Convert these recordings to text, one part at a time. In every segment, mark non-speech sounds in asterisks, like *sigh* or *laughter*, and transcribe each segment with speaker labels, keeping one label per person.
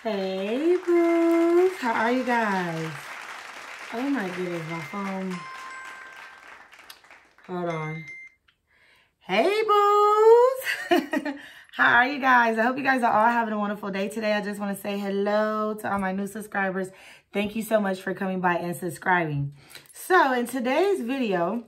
Speaker 1: Hey, boo. How are you guys? Oh my goodness, my phone. Hold on. Hey, boos. *laughs* How are you guys? I hope you guys are all having a wonderful day today. I just want to say hello to all my new subscribers. Thank you so much for coming by and subscribing. So in today's video,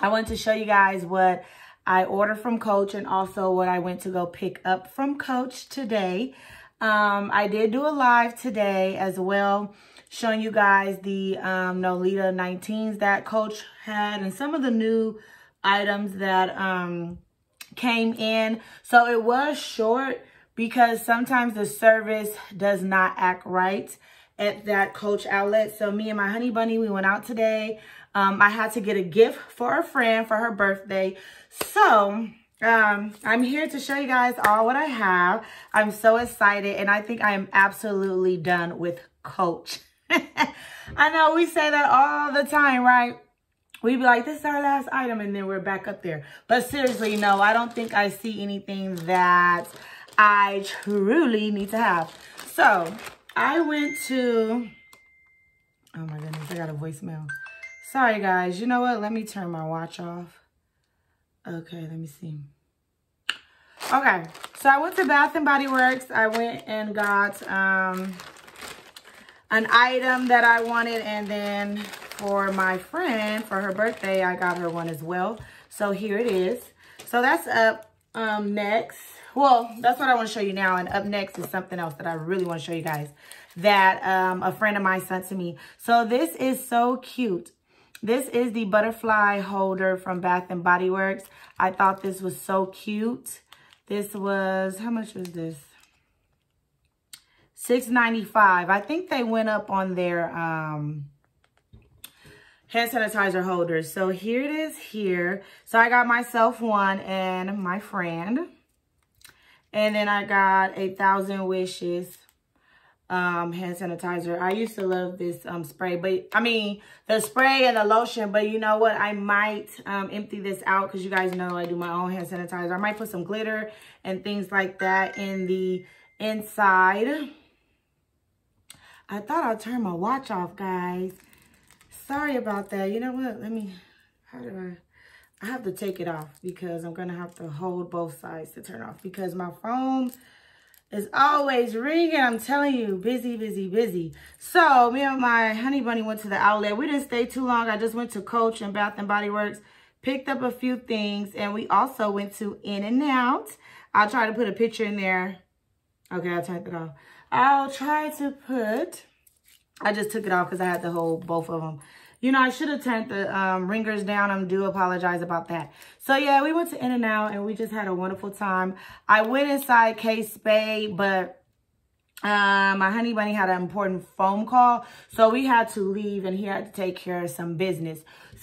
Speaker 1: I want to show you guys what I ordered from Coach and also what I went to go pick up from Coach today. Um, I did do a live today as well, showing you guys the um, Nolita 19s that Coach had and some of the new items that um, came in. So it was short because sometimes the service does not act right at that Coach outlet. So me and my honey bunny, we went out today. Um, I had to get a gift for a friend for her birthday. So um, I'm here to show you guys all what I have. I'm so excited and I think I am absolutely done with Coach. *laughs* I know we say that all the time, right? We'd be like, this is our last item and then we're back up there. But seriously, no, I don't think I see anything that I truly need to have. So I went to, oh my goodness, I got a voicemail. Sorry guys, you know what? Let me turn my watch off. Okay, let me see. Okay, so I went to Bath and Body Works. I went and got um, an item that I wanted. And then for my friend, for her birthday, I got her one as well. So here it is. So that's up um, next. Well, that's what I want to show you now. And up next is something else that I really want to show you guys that um, a friend of mine sent to me. So this is so cute. This is the butterfly holder from Bath and Body Works. I thought this was so cute. This was, how much was this? $6.95. I think they went up on their um, hand sanitizer holders. So here it is here. So I got myself one and my friend. And then I got a thousand wishes um, hand sanitizer. I used to love this um, spray, but I mean, the spray and the lotion, but you know what? I might um, empty this out because you guys know I do my own hand sanitizer. I might put some glitter and things like that in the inside. I thought I'd turn my watch off, guys. Sorry about that. You know what? Let me, how do I? I have to take it off because I'm going to have to hold both sides to turn off because my phone is always ringing. I'm telling you, busy, busy, busy. So me and my honey bunny went to the outlet. We didn't stay too long. I just went to Coach and Bath and Body Works, picked up a few things, and we also went to In-N-Out. I'll try to put a picture in there. Okay, I turned it off. I'll try to put, I just took it off because I had to hold both of them. You know, I should have turned the um, ringers down. I do apologize about that. So, yeah, we went to In-N-Out, and we just had a wonderful time. I went inside Kate Spade, but um, my honey bunny had an important phone call. So, we had to leave, and he had to take care of some business.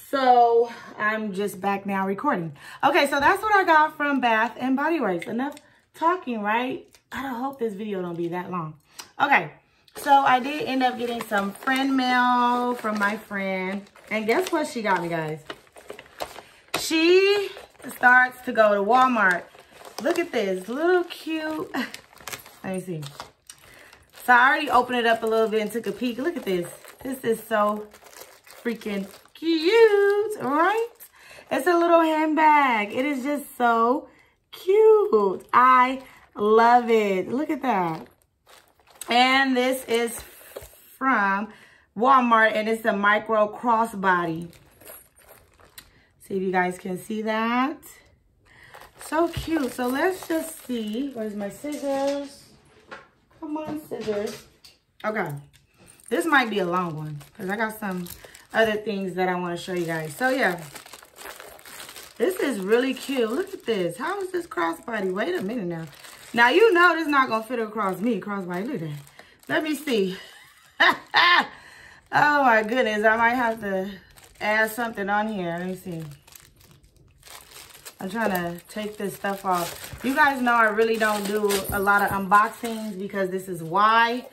Speaker 1: So, I'm just back now recording. Okay, so that's what I got from Bath and Body Works. Enough talking, right? I don't hope this video don't be that long. Okay. So I did end up getting some friend mail from my friend. And guess what she got me, guys? She starts to go to Walmart. Look at this little cute. *laughs* Let me see. So I already opened it up a little bit and took a peek. Look at this. This is so freaking cute, right? It's a little handbag. It is just so cute. I love it. Look at that. And this is from Walmart and it's a micro crossbody. See if you guys can see that. So cute. So let's just see. Where's my scissors? Come on, scissors. Okay. This might be a long one because I got some other things that I want to show you guys. So yeah. This is really cute. Look at this. How is this crossbody? Wait a minute now. Now, you know this not going to fit across me, across my that. Let me see. *laughs* oh, my goodness. I might have to add something on here. Let me see. I'm trying to take this stuff off. You guys know I really don't do a lot of unboxings because this is why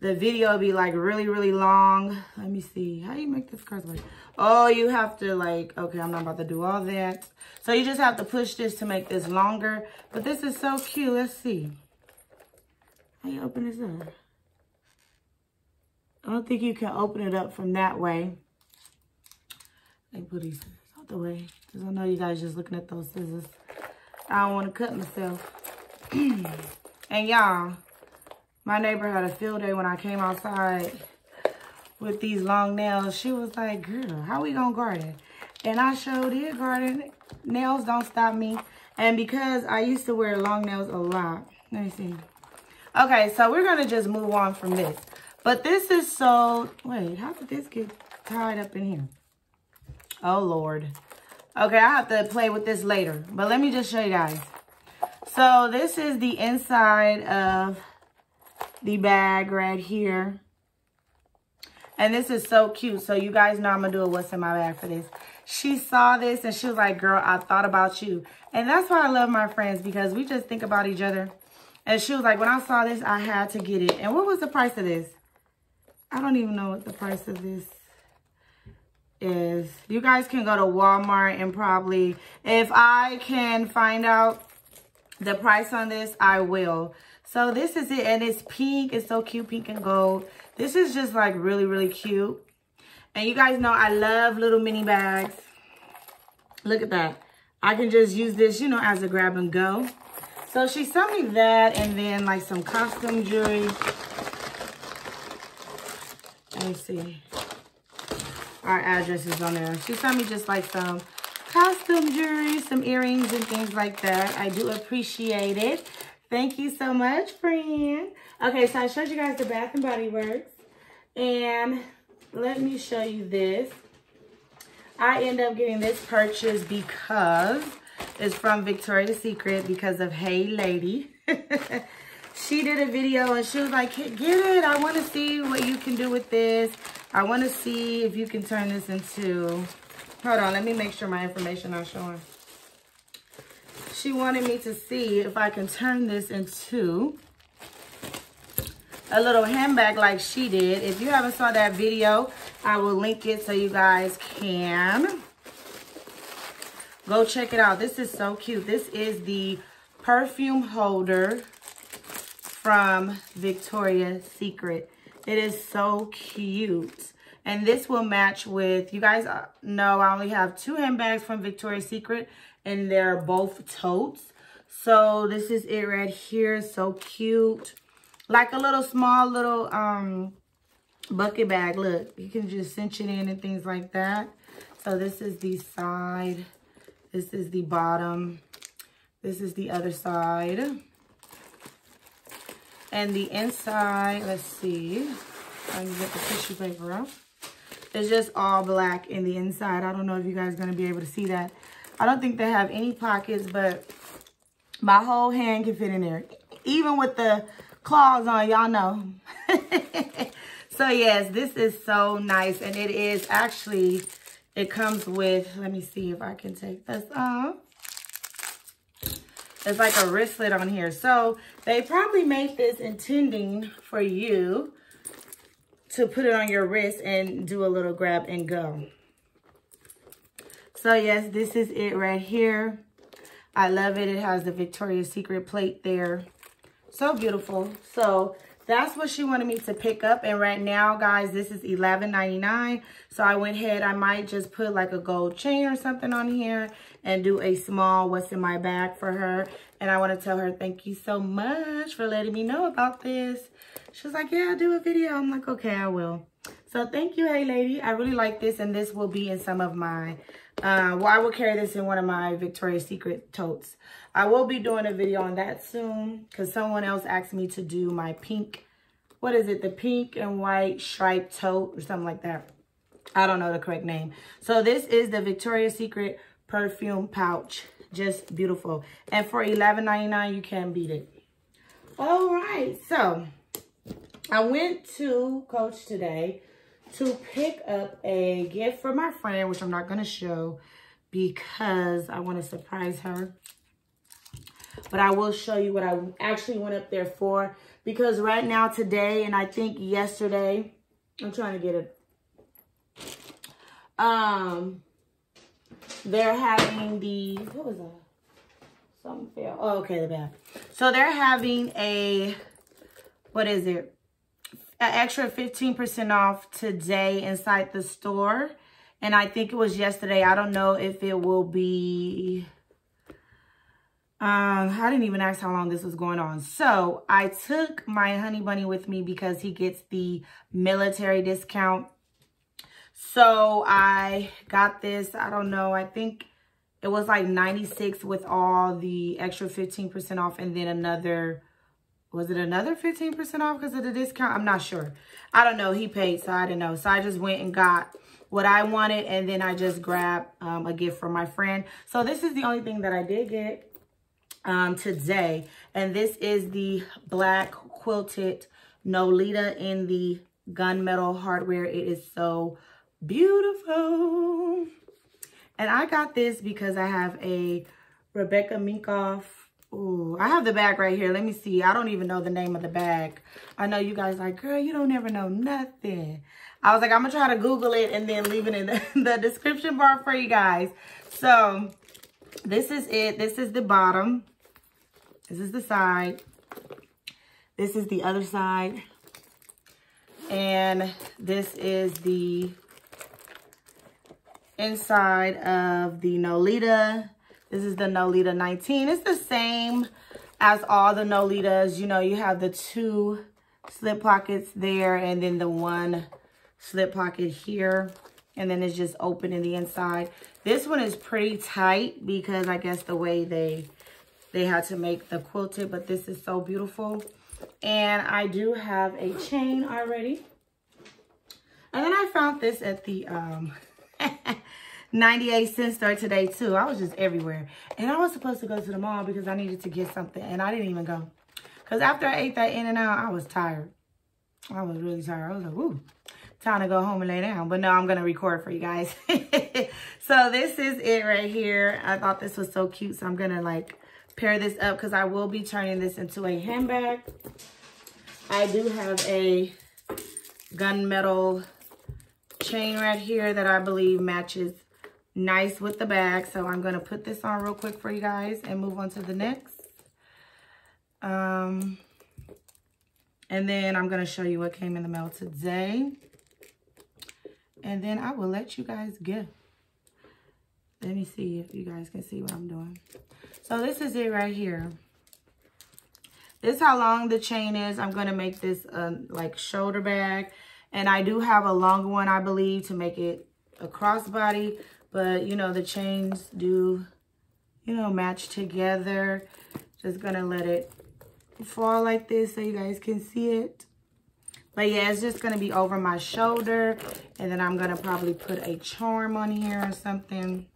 Speaker 1: the video be like really, really long. Let me see. How do you make this crossbody? Oh, you have to like, okay, I'm not about to do all that. So you just have to push this to make this longer. But this is so cute. Let's see. How you open this up? I don't think you can open it up from that way. Let me put these out the way. Because I know you guys just looking at those scissors. I don't want to cut myself. *clears throat* and y'all, my neighbor had a field day when I came outside with these long nails. She was like, girl, how we gonna garden? And I showed it garden. Nails don't stop me. And because I used to wear long nails a lot. Let me see. Okay, so we're gonna just move on from this. But this is so, wait, how did this get tied up in here? Oh, Lord. Okay, I have to play with this later. But let me just show you guys. So this is the inside of the bag right here. And this is so cute. So you guys know I'm going to do a what's in my bag for this. She saw this and she was like, girl, I thought about you. And that's why I love my friends because we just think about each other. And she was like, when I saw this, I had to get it. And what was the price of this? I don't even know what the price of this is. You guys can go to Walmart and probably, if I can find out the price on this, I will. So this is it. And it's pink. It's so cute, pink and gold. This is just like really, really cute. And you guys know I love little mini bags. Look at that. I can just use this, you know, as a grab and go. So she sent me that and then like some costume jewelry. Let me see. Our address is on there. She sent me just like some costume jewelry, some earrings and things like that. I do appreciate it. Thank you so much, friend. Okay, so I showed you guys the Bath and Body Works. And let me show you this. I end up getting this purchase because it's from Victoria's Secret because of Hey Lady. *laughs* she did a video and she was like, get it. I want to see what you can do with this. I want to see if you can turn this into... Hold on, let me make sure my information is showing. She wanted me to see if I can turn this into a little handbag like she did. If you haven't saw that video, I will link it so you guys can go check it out. This is so cute. This is the perfume holder from Victoria's Secret. It is so cute. And this will match with, you guys know I only have two handbags from Victoria's Secret and they're both totes. So this is it right here. So cute. Like a little small little um bucket bag. Look, you can just cinch it in and things like that. So this is the side. This is the bottom. This is the other side. And the inside, let's see. I can get the tissue paper out. It's just all black in the inside. I don't know if you guys are going to be able to see that. I don't think they have any pockets, but my whole hand can fit in there. Even with the claws on, y'all know. *laughs* so yes, this is so nice. And it is actually, it comes with, let me see if I can take this off. It's like a wristlet on here. So they probably made this intending for you to put it on your wrist and do a little grab and go. So yes, this is it right here. I love it. It has the Victoria's Secret plate there. So beautiful. So that's what she wanted me to pick up. And right now, guys, this is $11.99. So I went ahead. I might just put like a gold chain or something on here and do a small what's in my bag for her. And I want to tell her thank you so much for letting me know about this. She was like, yeah, I'll do a video. I'm like, okay, I will. So thank you, hey lady. I really like this. And this will be in some of my, uh, well, I will carry this in one of my Victoria's Secret totes. I will be doing a video on that soon because someone else asked me to do my pink, what is it? The pink and white striped tote or something like that. I don't know the correct name. So this is the Victoria's Secret perfume pouch. Just beautiful. And for $11.99, you can't beat it. All right. So I went to Coach today to pick up a gift for my friend, which I'm not going to show because I want to surprise her. But I will show you what I actually went up there for. Because right now, today, and I think yesterday, I'm trying to get it. Um, they're having the, what was that? Something fell. Oh, okay, the bath. So they're having a what is it? An extra 15% off today inside the store. And I think it was yesterday. I don't know if it will be... Um, I didn't even ask how long this was going on. So I took my honey bunny with me because he gets the military discount. So I got this, I don't know, I think it was like 96 with all the extra 15% off and then another, was it another 15% off because of the discount? I'm not sure. I don't know. He paid, so I didn't know. So I just went and got what I wanted and then I just grabbed um, a gift from my friend. So this is the only thing that I did get um, today. And this is the black quilted Nolita in the gunmetal hardware. It is so beautiful. And I got this because I have a Rebecca Minkoff. Ooh, I have the bag right here. Let me see. I don't even know the name of the bag. I know you guys like, girl, you don't ever know nothing. I was like, I'm going to try to Google it and then leave it in the, *laughs* the description bar for you guys. So, this is it. This is the bottom. This is the side. This is the other side. And this is the inside of the Nolita. This is the Nolita 19. It's the same as all the Nolitas. You know, you have the two slip pockets there and then the one slip pocket here. And then it's just open in the inside. This one is pretty tight because I guess the way they they had to make the quilted, but this is so beautiful. And I do have a chain already. And then I found this at the um *laughs* 98 cent store today too. I was just everywhere. And I was supposed to go to the mall because I needed to get something and I didn't even go. Because after I ate that In-N-Out, I was tired. I was really tired. I was like, woo, time to go home and lay down. But no, I'm going to record for you guys. *laughs* so this is it right here. I thought this was so cute. So I'm going to like pair this up because I will be turning this into a handbag. I do have a gunmetal chain right here that I believe matches nice with the bag. So I'm going to put this on real quick for you guys and move on to the next. Um, and then I'm going to show you what came in the mail today. And then I will let you guys go. Let me see if you guys can see what I'm doing. So this is it right here. This is how long the chain is. I'm going to make this a like shoulder bag. And I do have a longer one, I believe, to make it a crossbody. But, you know, the chains do, you know, match together. Just going to let it fall like this so you guys can see it. But yeah, it's just going to be over my shoulder. And then I'm going to probably put a charm on here or something.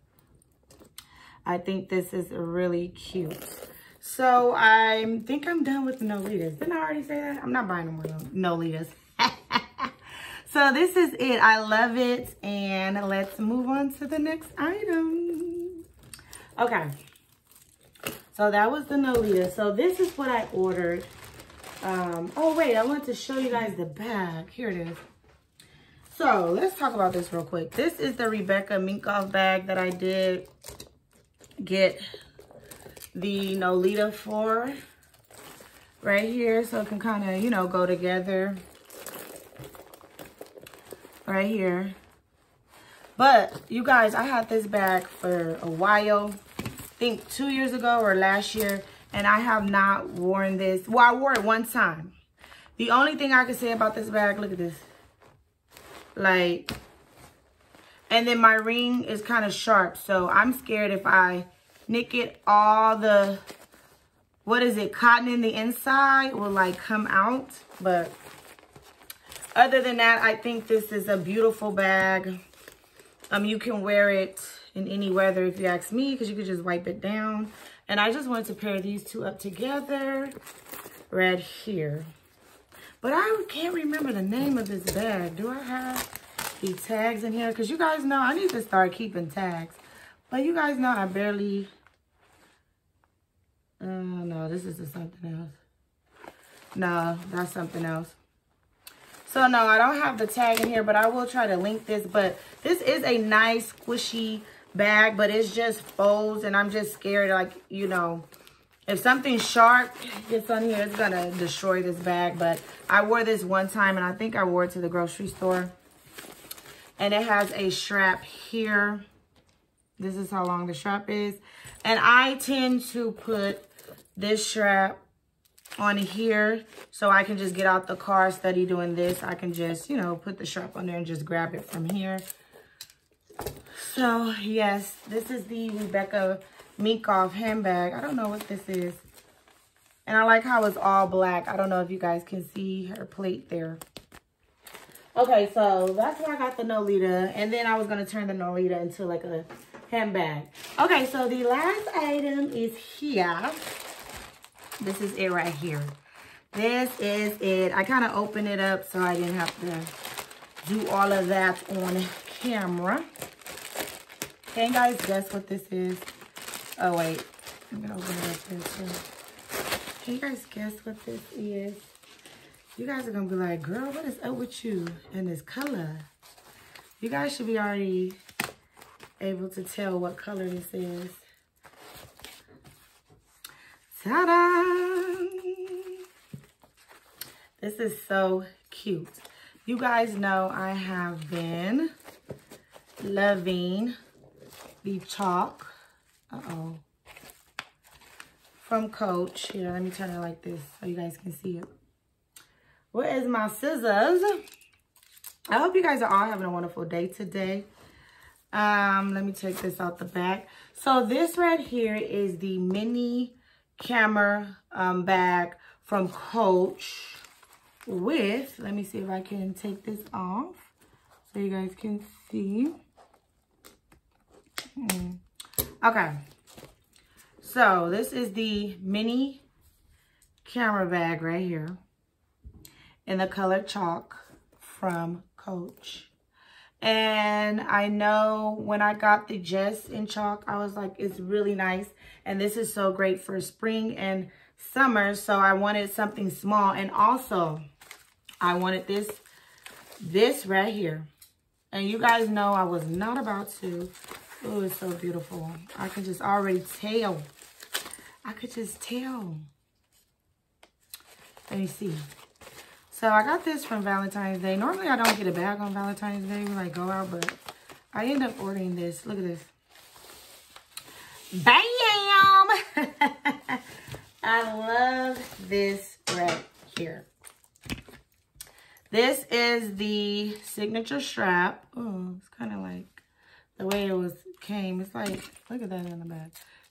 Speaker 1: I think this is really cute. So I think I'm done with the Nolitas. Didn't I already say that? I'm not buying no more Nolitas. So this is it. I love it. And let's move on to the next item. Okay. So that was the Nolita. So this is what I ordered. Um, oh, wait. I want to show you guys the bag. Here it is. So let's talk about this real quick. This is the Rebecca Minkoff bag that I did get the Nolita for right here. So it can kind of, you know, go together right here. But you guys, I had this bag for a while. I think two years ago or last year. And I have not worn this. Well, I wore it one time. The only thing I can say about this bag, look at this. Like, and then my ring is kind of sharp. So I'm scared if I nick it, all the, what is it, cotton in the inside will like come out. But other than that, I think this is a beautiful bag. Um, You can wear it in any weather if you ask me because you could just wipe it down. And I just wanted to pair these two up together right here. But I can't remember the name of this bag. Do I have the tags in here? Because you guys know I need to start keeping tags. But you guys know I barely... Oh, no, this is something else. No, that's something else. So no, I don't have the tag in here, but I will try to link this. But this is a nice squishy bag, but it's just folds and I'm just scared like, you know, if something sharp gets on here, it's gonna destroy this bag. But I wore this one time and I think I wore it to the grocery store. And it has a strap here. This is how long the strap is. And I tend to put this strap on here so I can just get out the car, study doing this. I can just, you know, put the strap on there and just grab it from here. So, yes, this is the Rebecca Minkoff handbag. I don't know what this is. And I like how it's all black. I don't know if you guys can see her plate there. Okay, so that's where I got the Nolita. And then I was going to turn the Nolita into like a handbag. Okay, so the last item is here. This is it right here. This is it. I kind of opened it up so I didn't have to do all of that on camera. Can you guys guess what this is? Oh, wait. I'm going to open it up too. Can you guys guess what this is? You guys are going to be like, girl, what is up with you and this color? You guys should be already able to tell what color this is. Ta-da! This is so cute. You guys know I have been loving the chalk. Uh-oh. From Coach. Here, let me turn it like this so you guys can see it. Where is my scissors? I hope you guys are all having a wonderful day today. Um, let me take this out the back. So this right here is the mini camera um, bag from Coach with, let me see if I can take this off so you guys can see. Hmm. Okay. So this is the mini camera bag right here in the color chalk from Coach. And I know when I got the Jes in chalk, I was like, it's really nice. And this is so great for spring and summer. So I wanted something small. And also, I wanted this, this right here. And you guys know I was not about to. Oh, it's so beautiful. I can just already tell. I could just tell. Let me see. So I got this from Valentine's Day. Normally I don't get a bag on Valentine's Day when I go out, but I end up ordering this. Look at this. Bam! *laughs* I love this right here. This is the signature strap. Oh, it's kind of like the way it was came. It's like, look at that in the back.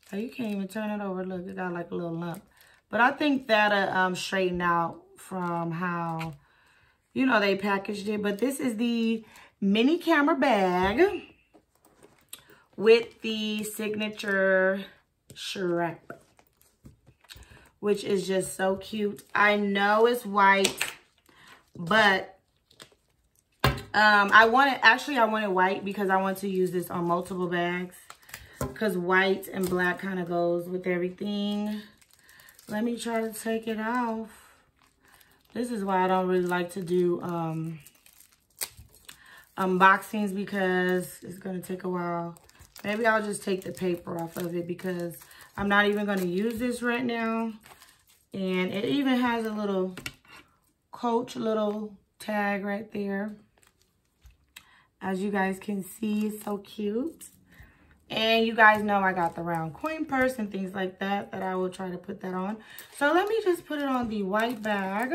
Speaker 1: So you can't even turn it over. Look, it got like a little lump. But I think that'll um, straighten out from how, you know, they packaged it. But this is the mini camera bag with the signature strap, which is just so cute. I know it's white, but um, I wanted, actually I wanted white because I want to use this on multiple bags because white and black kind of goes with everything. Let me try to take it off. This is why I don't really like to do um, unboxings because it's going to take a while. Maybe I'll just take the paper off of it because I'm not even going to use this right now. And it even has a little Coach little tag right there. As you guys can see, so cute. And you guys know I got the round coin purse and things like that, that I will try to put that on. So let me just put it on the white bag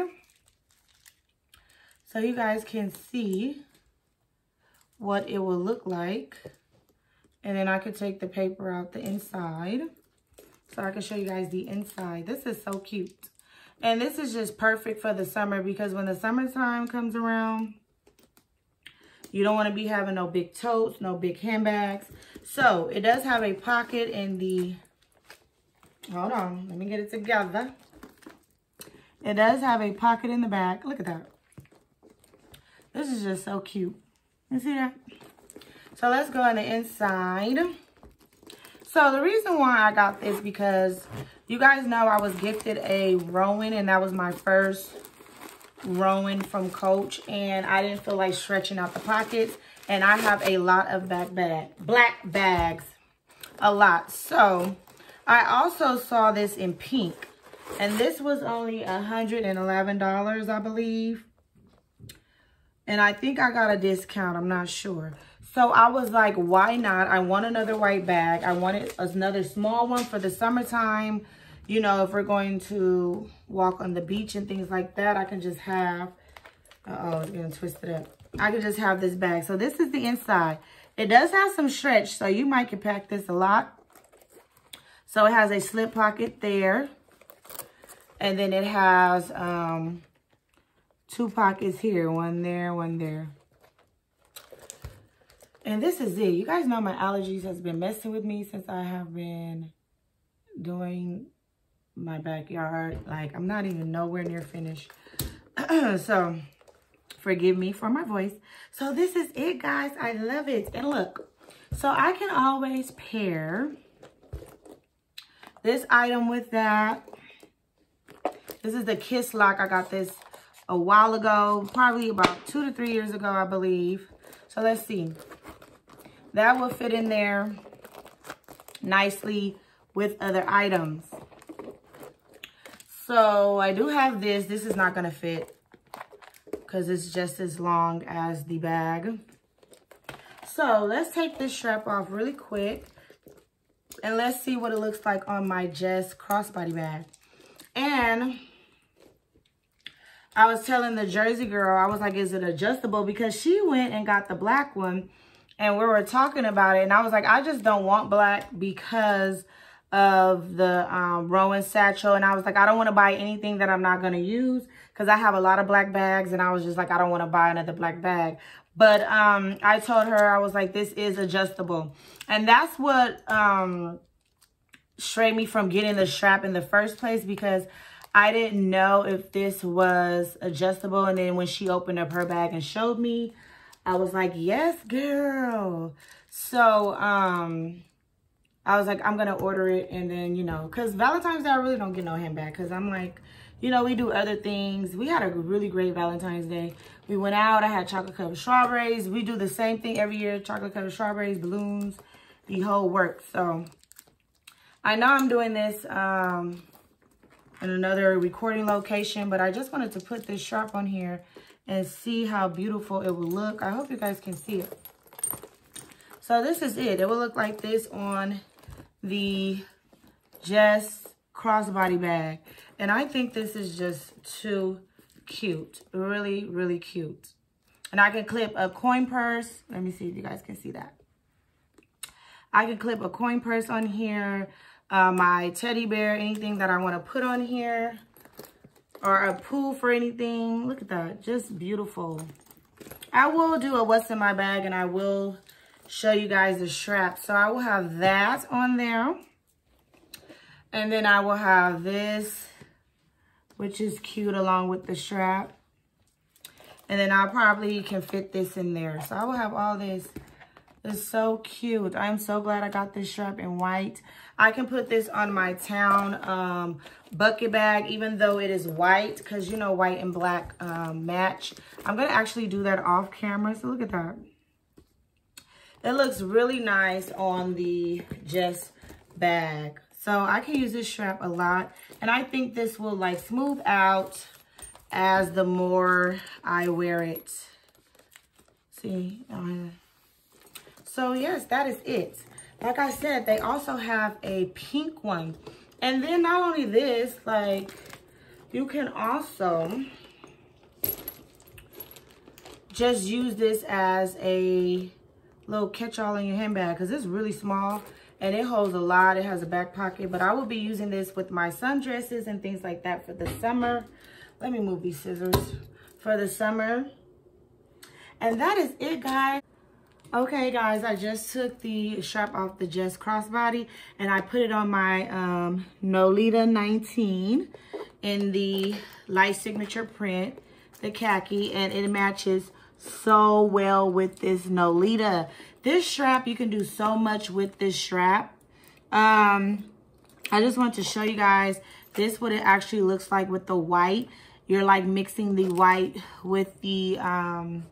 Speaker 1: so you guys can see what it will look like. And then I could take the paper out the inside so I can show you guys the inside. This is so cute. And this is just perfect for the summer because when the summertime comes around, you don't want to be having no big totes, no big handbags. So it does have a pocket in the, hold on, let me get it together. It does have a pocket in the back. Look at that. This is just so cute. You see that? So let's go on the inside. So the reason why I got this because you guys know I was gifted a Rowan and that was my first Rowan from Coach and I didn't feel like stretching out the pockets and I have a lot of back bag, black bags, a lot. So I also saw this in pink. And this was only $111, I believe. And I think I got a discount. I'm not sure. So I was like, why not? I want another white bag. I wanted another small one for the summertime. You know, if we're going to walk on the beach and things like that, I can just have, uh-oh, it's getting twisted up. I can just have this bag. So this is the inside. It does have some stretch, so you might can pack this a lot. So it has a slip pocket there. And then it has um, two pockets here. One there, one there. And this is it. You guys know my allergies has been messing with me since I have been doing my backyard. Like, I'm not even nowhere near finished. *clears throat* so, forgive me for my voice. So, this is it, guys. I love it. And look, so I can always pair this item with that. This is the Kiss Lock. I got this a while ago, probably about two to three years ago, I believe. So let's see. That will fit in there nicely with other items. So I do have this. This is not going to fit because it's just as long as the bag. So let's take this strap off really quick. And let's see what it looks like on my Jes crossbody bag. And I was telling the Jersey girl, I was like, is it adjustable? Because she went and got the black one. And we were talking about it. And I was like, I just don't want black because of the um, Rowan satchel. And I was like, I don't want to buy anything that I'm not going to use. Because I have a lot of black bags. And I was just like, I don't want to buy another black bag. But um, I told her, I was like, this is adjustable. And that's what um, strayed me from getting the strap in the first place because I didn't know if this was adjustable. And then when she opened up her bag and showed me, I was like, yes, girl. So, um, I was like, I'm going to order it. And then, you know, because Valentine's Day, I really don't get no handbag. Because I'm like, you know, we do other things. We had a really great Valentine's Day. We went out. I had chocolate covered strawberries. We do the same thing every year. Chocolate covered strawberries, balloons, the whole work. So I know I'm doing this um, in another recording location, but I just wanted to put this sharp on here and see how beautiful it will look. I hope you guys can see it. So this is it. It will look like this on the Jes crossbody bag. And I think this is just too cute. Really, really cute. And I can clip a coin purse. Let me see if you guys can see that. I can clip a coin purse on here, uh, my teddy bear, anything that I want to put on here, or a pool for anything. Look at that, just beautiful. I will do a what's in my bag and I will show you guys the strap. So I will have that on there. And then I will have this which is cute along with the strap. And then I probably can fit this in there. So I will have all this. It's so cute. I'm so glad I got this strap in white. I can put this on my town um, bucket bag, even though it is white, because you know white and black um, match. I'm going to actually do that off camera. So look at that. It looks really nice on the Jes bag. So I can use this strap a lot. And I think this will like smooth out as the more I wear it. See? So yes, that is it. Like I said, they also have a pink one. And then not only this, like you can also just use this as a little catch-all in your handbag because it's really small and it holds a lot. It has a back pocket, but I will be using this with my sundresses and things like that for the summer. Let me move these scissors for the summer. And that is it, guys. Okay, guys, I just took the strap off the Jes crossbody and I put it on my um, Nolita 19 in the light signature print, the khaki, and it matches so well with this Nolita. This strap, you can do so much with this strap. Um, I just want to show you guys this what it actually looks like with the white. You're like mixing the white with the, um,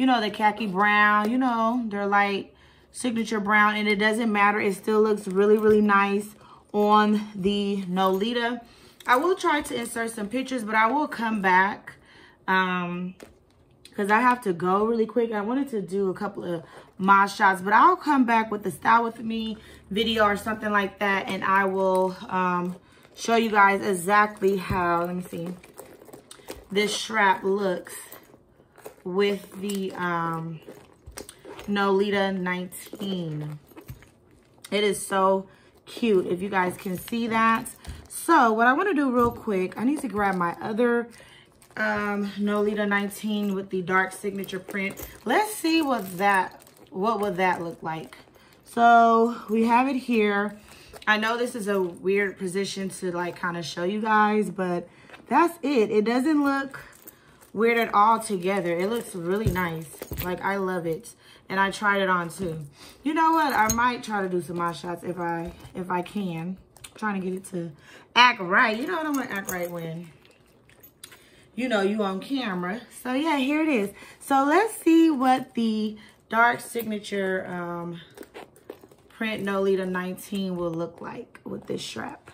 Speaker 1: you know, the khaki brown. You know, they're like signature brown and it doesn't matter. It still looks really, really nice on the Nolita. I will try to insert some pictures, but I will come back um, because I have to go really quick. I wanted to do a couple of my shots, but I'll come back with the style with me video or something like that, and I will um, show you guys exactly how, let me see, this strap looks with the um, Nolita 19. It is so cute, if you guys can see that. So what I want to do real quick, I need to grab my other um, Nolita 19 with the dark signature print. Let's see what that, what would that look like. So we have it here. I know this is a weird position to like kind of show you guys, but that's it. It doesn't look weird at all together. It looks really nice. Like I love it. And I tried it on too. You know what? I might try to do some more shots if I if I can. I'm trying to get it to act right. You know what I want to act right when you know you on camera. So yeah, here it is. So let's see what the dark signature um, print Nolita 19 will look like with this strap.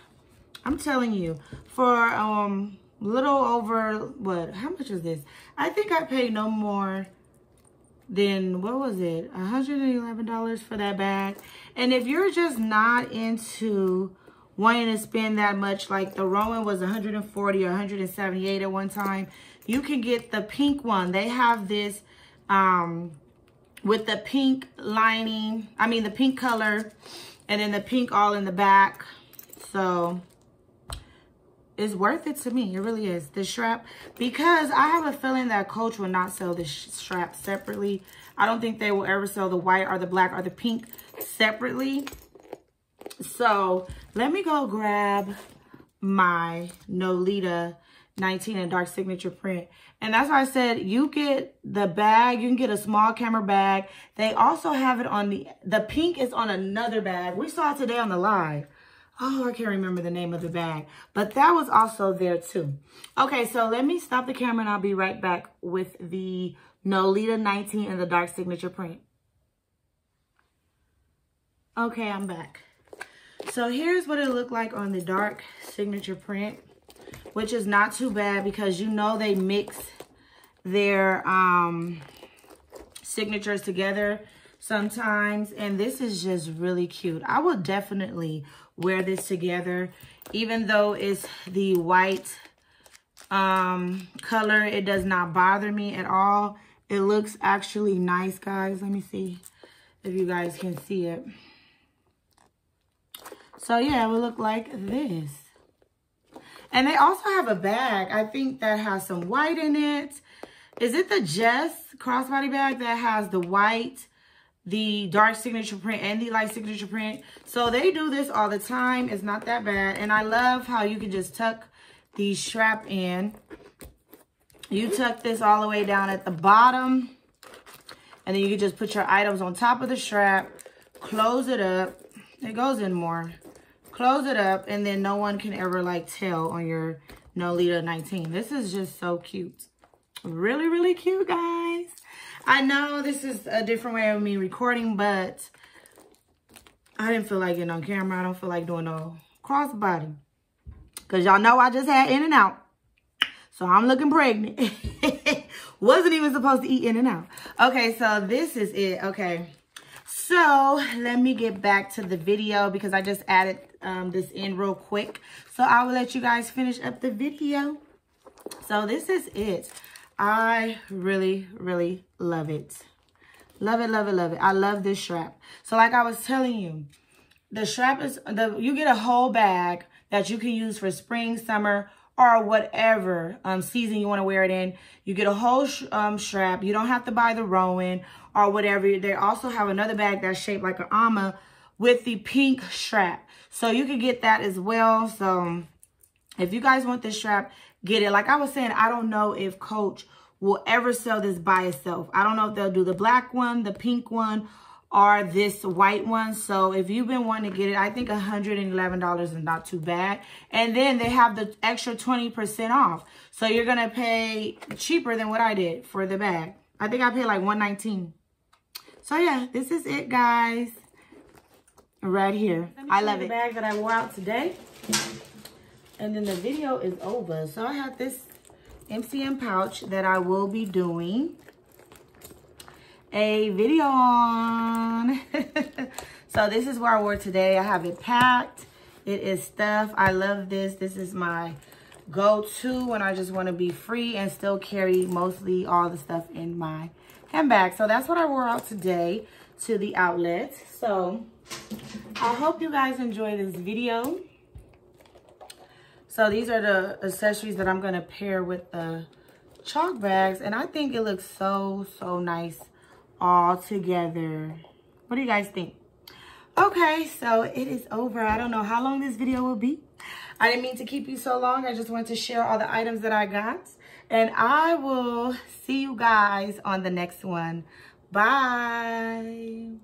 Speaker 1: I'm telling you, for um little over, what, how much is this? I think I paid no more than, what was it? $111 for that bag. And if you're just not into wanting to spend that much, like the Rowan was 140 or 178 at one time, you can get the pink one. They have this um, with the pink lining, I mean the pink color, and then the pink all in the back. So it's worth it to me. It really is. The strap, because I have a feeling that Coach will not sell this strap separately. I don't think they will ever sell the white or the black or the pink separately. So let me go grab my Nolita 19 and dark signature print. And that's why I said you get the bag. You can get a small camera bag. They also have it on the, the pink is on another bag. We saw it today on the live. Oh, I can't remember the name of the bag. But that was also there too. Okay, so let me stop the camera and I'll be right back with the Nolita 19 and the dark signature print. Okay, I'm back. So here's what it looked like on the dark signature print, which is not too bad because you know they mix their um, signatures together sometimes. And this is just really cute. I will definitely wear this together. Even though it's the white um, color, it does not bother me at all. It looks actually nice, guys. Let me see if you guys can see it. So, yeah, it would look like this. And they also have a bag, I think, that has some white in it. Is it the Jes crossbody bag that has the white the dark signature print and the light signature print. So they do this all the time. It's not that bad. And I love how you can just tuck the strap in. You tuck this all the way down at the bottom. And then you can just put your items on top of the strap. Close it up. It goes in more. Close it up. And then no one can ever like tell on your Nolita 19. This is just so cute. Really, really cute, guys. I know this is a different way of me recording, but I didn't feel like getting on camera. I don't feel like doing no crossbody. Because y'all know I just had In-N-Out. So I'm looking pregnant. *laughs* Wasn't even supposed to eat In-N-Out. Okay, so this is it. Okay. So let me get back to the video because I just added um, this in real quick. So I will let you guys finish up the video. So this is it. I really, really love it. Love it, love it, love it. I love this strap. So like I was telling you, the strap is, the you get a whole bag that you can use for spring, summer, or whatever um, season you want to wear it in. You get a whole um, strap. You don't have to buy the Rowan or whatever. They also have another bag that's shaped like an ama with the pink strap. So you can get that as well. So if you guys want this strap, get it. Like I was saying, I don't know if Coach will ever sell this by itself. I don't know if they'll do the black one, the pink one, or this white one. So if you've been wanting to get it, I think $111 is not too bad. And then they have the extra 20% off. So you're going to pay cheaper than what I did for the bag. I think I paid like 119 So yeah, this is it, guys. right here. I love it. The bag that I wore out today. And then the video is over. So I have this MCM pouch that I will be doing a video on. *laughs* so this is where I wore today. I have it packed. It is stuff. I love this. This is my go-to when I just want to be free and still carry mostly all the stuff in my handbag. So that's what I wore out today to the outlet. So I hope you guys enjoy this video. So these are the accessories that I'm going to pair with the chalk bags. And I think it looks so, so nice all together. What do you guys think? Okay, so it is over. I don't know how long this video will be. I didn't mean to keep you so long. I just wanted to share all the items that I got. And I will see you guys on the next one. Bye.